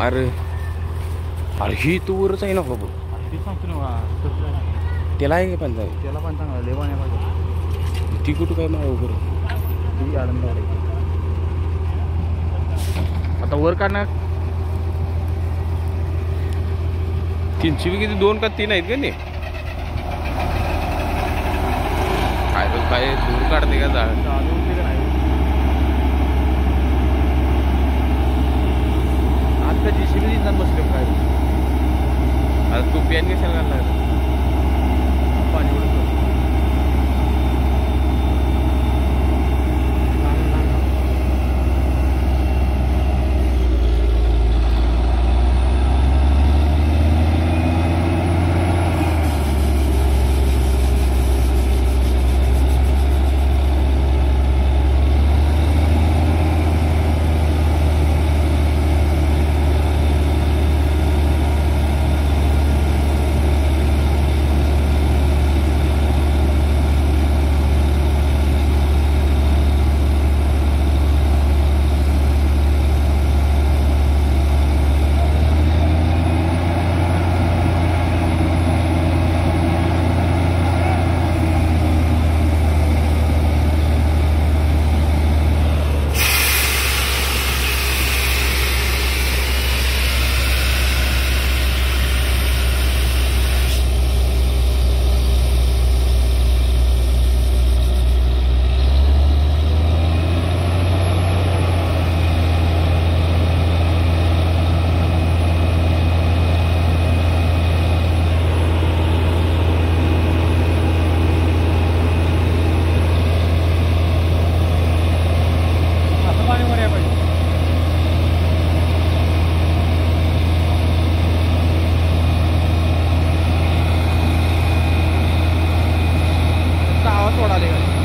अरे अरे ही तू वरच आहे ना बाबू. सांगतो ना. त्याला आहे का पंचा त्याला पण चांगला लेवा नाही पाहिजे ती कुठं काय माळव करू ती आनंद आता वर काढणार? तीनशे बी किती? दोन का तीन आहेत का नाही काय काय दूर काढते का झाड तू पेन कशाला घालणार थोड़ा देगा।